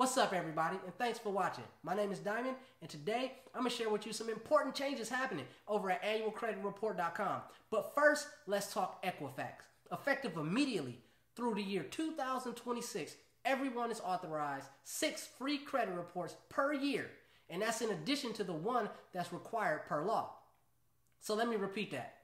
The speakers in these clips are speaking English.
What's up everybody and thanks for watching. My name is Diamond and today I'm going to share with you some important changes happening over at annualcreditreport.com. But first, let's talk Equifax. Effective immediately through the year 2026, everyone is authorized six free credit reports per year and that's in addition to the one that's required per law. So let me repeat that.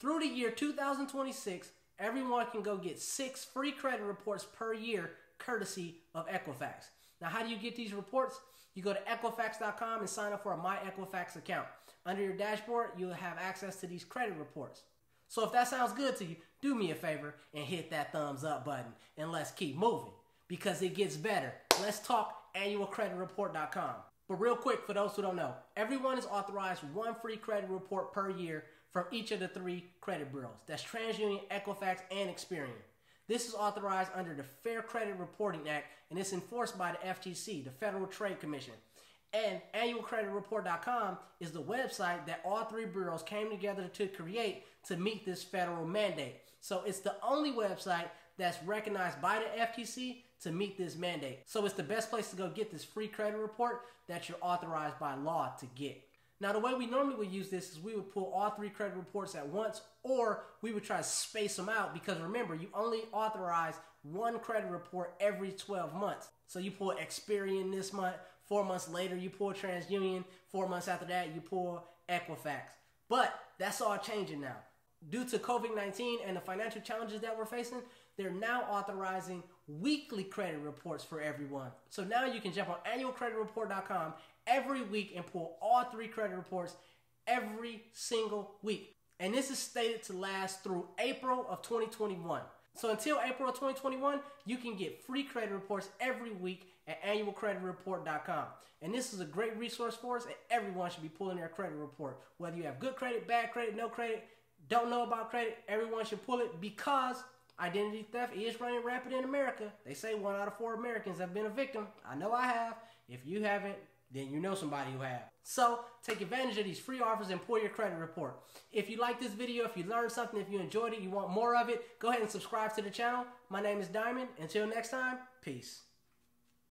Through the year 2026, everyone can go get six free credit reports per year courtesy of Equifax. Now, how do you get these reports? You go to Equifax.com and sign up for a My Equifax account. Under your dashboard, you'll have access to these credit reports. So if that sounds good to you, do me a favor and hit that thumbs up button and let's keep moving because it gets better. Let's talk annualcreditreport.com. But real quick, for those who don't know, everyone is authorized one free credit report per year from each of the three credit bureaus. That's TransUnion, Equifax, and Experian. This is authorized under the Fair Credit Reporting Act and it's enforced by the FTC, the Federal Trade Commission. And annualcreditreport.com is the website that all three bureaus came together to create to meet this federal mandate. So it's the only website that's recognized by the FTC to meet this mandate. So it's the best place to go get this free credit report that you're authorized by law to get. Now, the way we normally would use this is we would pull all three credit reports at once, or we would try to space them out because remember, you only authorize one credit report every 12 months. So you pull Experian this month, four months later, you pull TransUnion, four months after that, you pull Equifax. But that's all changing now. Due to COVID 19 and the financial challenges that we're facing, they're now authorizing weekly credit reports for everyone. So now you can jump on annualcreditreport.com every week and pull all three credit reports every single week. And this is stated to last through April of 2021. So until April of 2021, you can get free credit reports every week at annualcreditreport.com. And this is a great resource for us, and everyone should be pulling their credit report. Whether you have good credit, bad credit, no credit, don't know about credit, everyone should pull it because identity theft is running rampant in America. They say one out of four Americans have been a victim. I know I have. If you haven't, then you know somebody who have. So take advantage of these free offers and pull your credit report. If you like this video, if you learned something, if you enjoyed it, you want more of it, go ahead and subscribe to the channel. My name is Diamond. Until next time, peace.